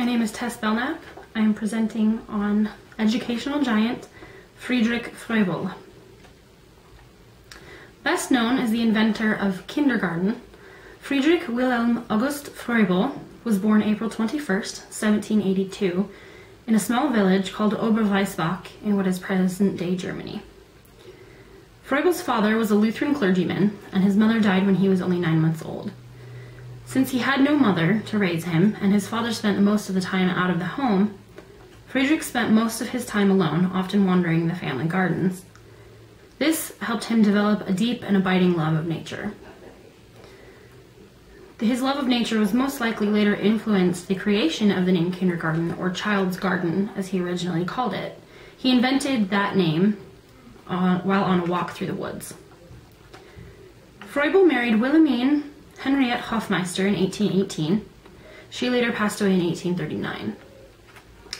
My name is Tess Belknap. I am presenting on educational giant Friedrich Froebel. Best known as the inventor of kindergarten, Friedrich Wilhelm August Froebel was born April 21, 1782, in a small village called Oberweisbach in what is present-day Germany. Froebel's father was a Lutheran clergyman, and his mother died when he was only nine months old. Since he had no mother to raise him, and his father spent most of the time out of the home, Friedrich spent most of his time alone, often wandering the family gardens. This helped him develop a deep and abiding love of nature. His love of nature was most likely later influenced the creation of the name kindergarten, or child's garden, as he originally called it. He invented that name uh, while on a walk through the woods. Froebel married Wilhelmine Henriette Hofmeister in 1818. She later passed away in 1839.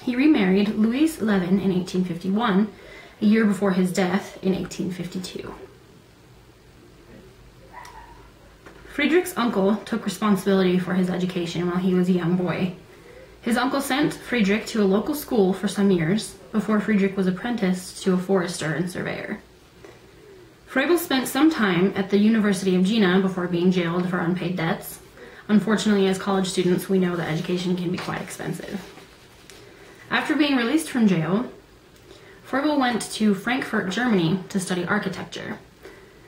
He remarried Louise Levin in 1851, a year before his death in 1852. Friedrich's uncle took responsibility for his education while he was a young boy. His uncle sent Friedrich to a local school for some years before Friedrich was apprenticed to a forester and surveyor. Froebel spent some time at the University of Jena before being jailed for unpaid debts. Unfortunately, as college students, we know that education can be quite expensive. After being released from jail, Froebel went to Frankfurt, Germany to study architecture.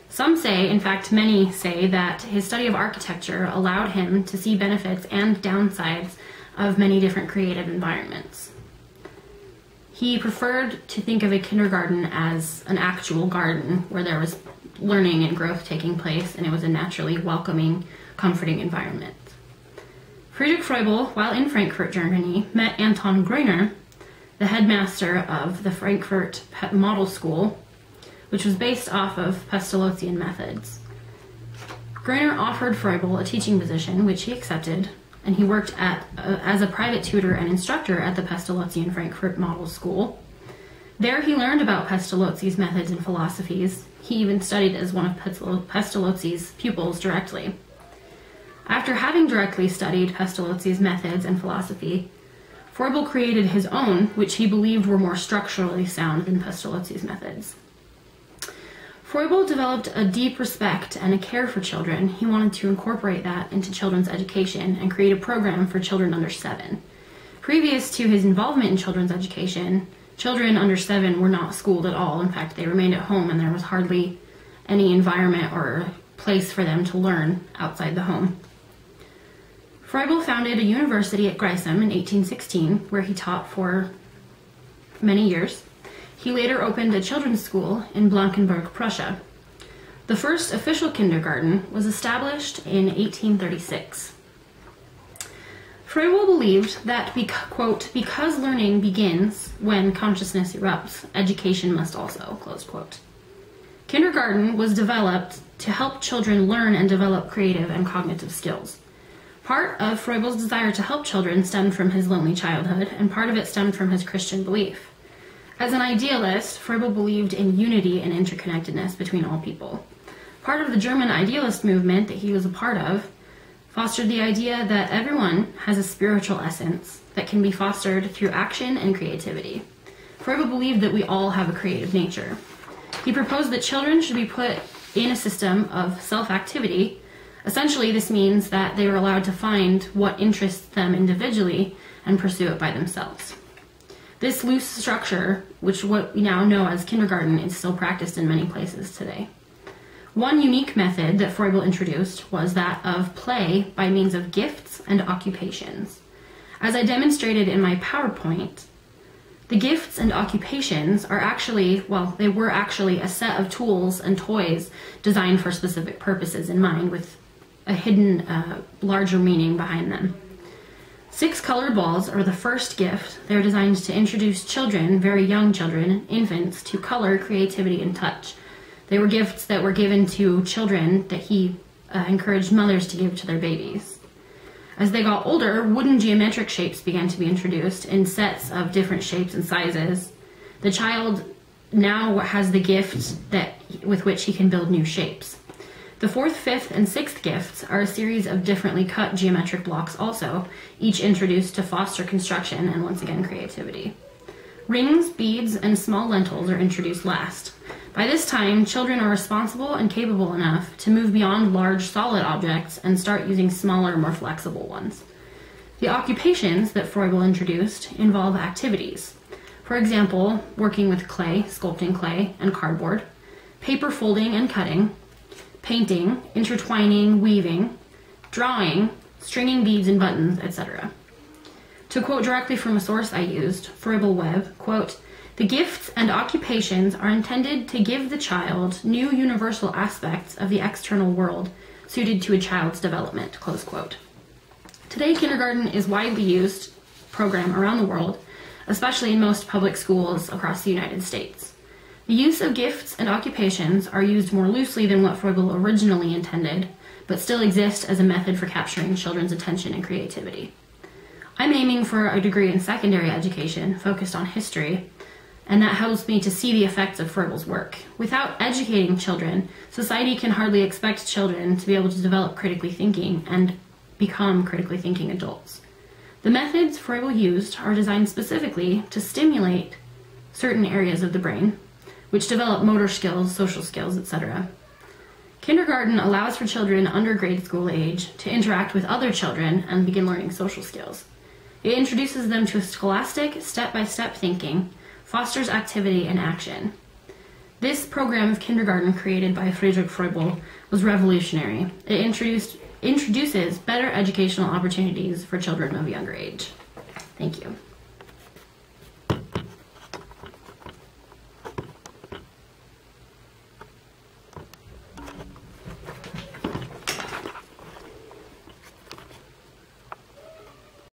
Some say, in fact, many say, that his study of architecture allowed him to see benefits and downsides of many different creative environments. He preferred to think of a kindergarten as an actual garden where there was learning and growth taking place and it was a naturally welcoming, comforting environment. Friedrich Froebel, while in Frankfurt, Germany, met Anton Gruner, the headmaster of the Frankfurt Model School, which was based off of Pestalozzian methods. Gruner offered Froebel a teaching position, which he accepted, and he worked at, uh, as a private tutor and instructor at the Pestalozzi and Frankfurt Model School. There he learned about Pestalozzi's methods and philosophies. He even studied as one of Pestalozzi's pupils directly. After having directly studied Pestalozzi's methods and philosophy, Froebel created his own, which he believed were more structurally sound than Pestalozzi's methods. Froebel developed a deep respect and a care for children. He wanted to incorporate that into children's education and create a program for children under seven. Previous to his involvement in children's education, children under seven were not schooled at all. In fact, they remained at home and there was hardly any environment or place for them to learn outside the home. Froebel founded a university at Griesheim in 1816 where he taught for many years. He later opened a children's school in Blankenburg, Prussia. The first official kindergarten was established in 1836. Froebel believed that, quote, because learning begins when consciousness erupts, education must also, close quote. Kindergarten was developed to help children learn and develop creative and cognitive skills. Part of Froebel's desire to help children stemmed from his lonely childhood, and part of it stemmed from his Christian belief. As an idealist, Froebel believed in unity and interconnectedness between all people. Part of the German idealist movement that he was a part of fostered the idea that everyone has a spiritual essence that can be fostered through action and creativity. Froebel believed that we all have a creative nature. He proposed that children should be put in a system of self activity. Essentially, this means that they are allowed to find what interests them individually and pursue it by themselves. This loose structure, which what we now know as kindergarten, is still practiced in many places today. One unique method that Froebel introduced was that of play by means of gifts and occupations. As I demonstrated in my PowerPoint, the gifts and occupations are actually, well, they were actually a set of tools and toys designed for specific purposes in mind with a hidden, uh, larger meaning behind them. Six colored balls are the first gift. They're designed to introduce children, very young children, infants, to color, creativity, and touch. They were gifts that were given to children that he uh, encouraged mothers to give to their babies. As they got older, wooden geometric shapes began to be introduced in sets of different shapes and sizes. The child now has the gift that with which he can build new shapes. The fourth, fifth, and sixth gifts are a series of differently cut geometric blocks, also, each introduced to foster construction and once again creativity. Rings, beads, and small lentils are introduced last. By this time, children are responsible and capable enough to move beyond large solid objects and start using smaller, more flexible ones. The occupations that Froebel introduced involve activities. For example, working with clay, sculpting clay, and cardboard, paper folding and cutting, painting, intertwining, weaving, drawing, stringing beads and buttons, etc. To quote directly from a source I used, Froebel Web, quote, the gifts and occupations are intended to give the child new universal aspects of the external world suited to a child's development, close quote. Today, kindergarten is widely used program around the world, especially in most public schools across the United States. The use of gifts and occupations are used more loosely than what Froebel originally intended, but still exist as a method for capturing children's attention and creativity. I'm aiming for a degree in secondary education focused on history, and that helps me to see the effects of Froebel's work. Without educating children, society can hardly expect children to be able to develop critically thinking and become critically thinking adults. The methods Froebel used are designed specifically to stimulate certain areas of the brain, which develop motor skills, social skills, etc. Kindergarten allows for children under grade school age to interact with other children and begin learning social skills. It introduces them to scholastic, step by step thinking fosters activity and action. This program of kindergarten created by Friedrich Froebel was revolutionary. It introduced, introduces better educational opportunities for children of younger age. Thank you.